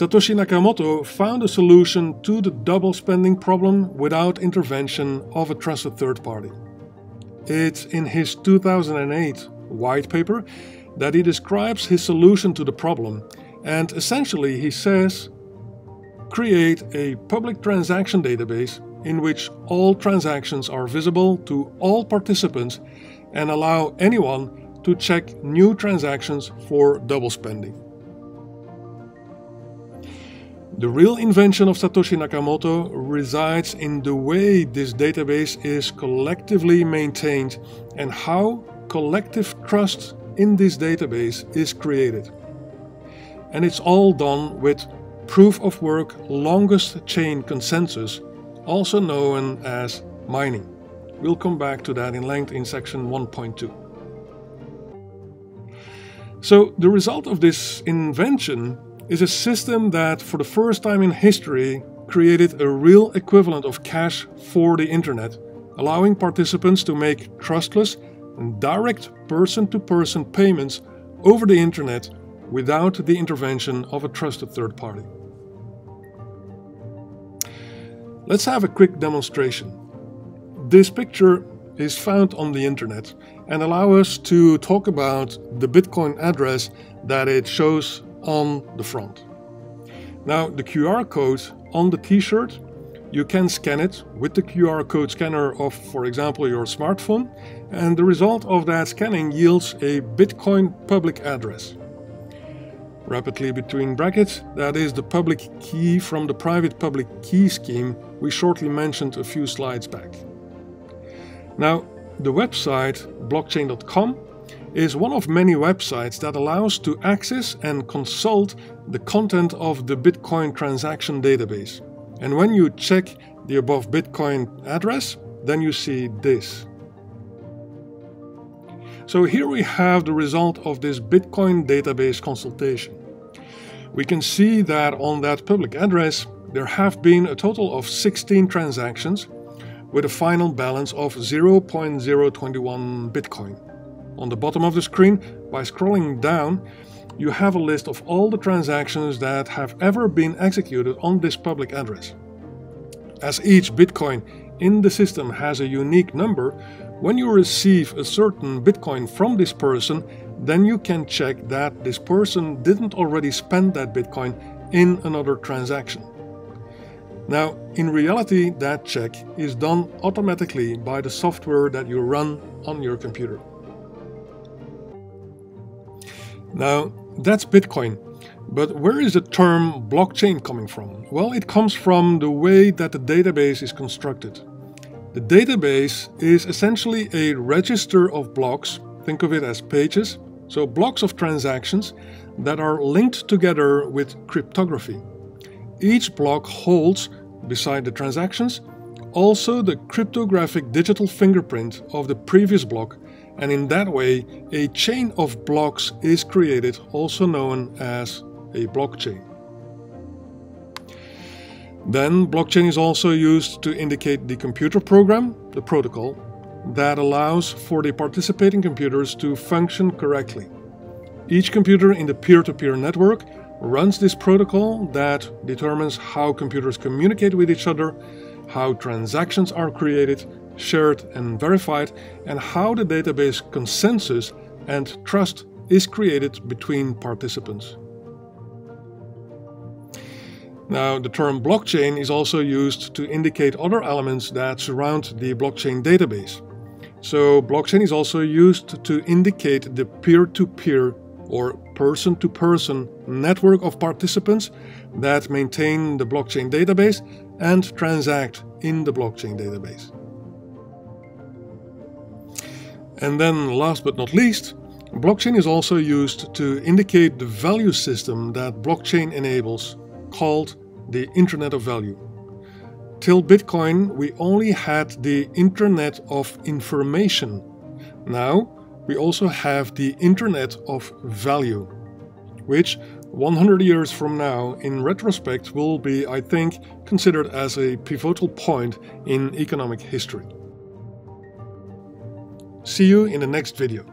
Satoshi Nakamoto found a solution to the double spending problem without intervention of a trusted third party. It's in his 2008 white paper that he describes his solution to the problem, and essentially he says create a public transaction database in which all transactions are visible to all participants and allow anyone to check new transactions for double spending. The real invention of Satoshi Nakamoto resides in the way this database is collectively maintained and how collective trust in this database is created. And it's all done with proof of work longest chain consensus, also known as mining. We'll come back to that in length in section 1.2. So, the result of this invention is a system that, for the first time in history, created a real equivalent of cash for the internet, allowing participants to make trustless and direct person to person payments over the internet without the intervention of a trusted third party. Let's have a quick demonstration. This picture is found on the internet and allow us to talk about the Bitcoin address that it shows on the front. Now, the QR code on the t shirt, you can scan it with the QR code scanner of, for example, your smartphone, and the result of that scanning yields a Bitcoin public address. Rapidly between brackets, that is the public key from the private public key scheme we shortly mentioned a few slides back. Now, the website blockchain.com is one of many websites that allows to access and consult the content of the Bitcoin transaction database. And when you check the above Bitcoin address, then you see this. So here we have the result of this Bitcoin database consultation. We can see that on that public address there have been a total of 16 transactions with a final balance of 0.021 Bitcoin. On the bottom of the screen, by scrolling down, you have a list of all the transactions that have ever been executed on this public address. As each Bitcoin in the system has a unique number, when you receive a certain Bitcoin from this person, then you can check that this person didn't already spend that Bitcoin in another transaction. Now, in reality, that check is done automatically by the software that you run on your computer. Now, that's Bitcoin. But where is the term blockchain coming from? Well, it comes from the way that the database is constructed. The database is essentially a register of blocks, think of it as pages, so blocks of transactions that are linked together with cryptography. Each block holds, beside the transactions, also the cryptographic digital fingerprint of the previous block and in that way, a chain of blocks is created, also known as a blockchain. Then, blockchain is also used to indicate the computer program, the protocol, that allows for the participating computers to function correctly. Each computer in the peer to peer network runs this protocol that determines how computers communicate with each other, how transactions are created, shared, and verified, and how the database consensus and trust is created between participants. Now, the term blockchain is also used to indicate other elements that surround the blockchain database. So, blockchain is also used to indicate the peer to peer or person to person network of participants that maintain the blockchain database and transact in the blockchain database. And then, last but not least, blockchain is also used to indicate the value system that blockchain enables, called the Internet of Value. Till Bitcoin, we only had the Internet of Information. Now, we also have the Internet of Value, which 100 years from now, in retrospect, will be, I think, considered as a pivotal point in economic history. See you in the next video.